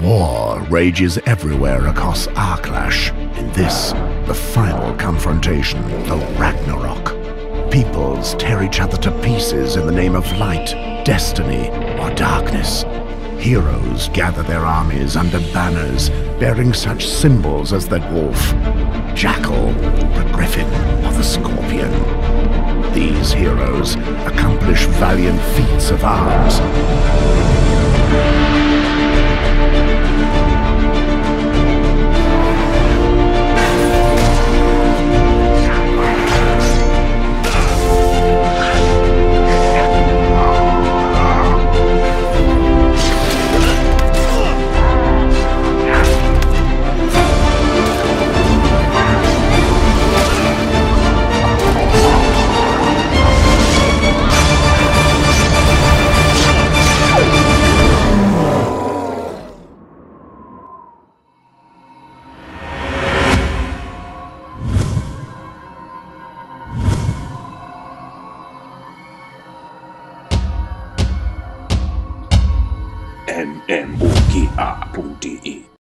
War rages everywhere across Aarklash. In this, the final confrontation, the Ragnarok. Peoples tear each other to pieces in the name of light, destiny, or darkness. Heroes gather their armies under banners bearing such symbols as the wolf, jackal, the griffin, or the scorpion. These heroes accomplish valiant feats of arms. mmogA.de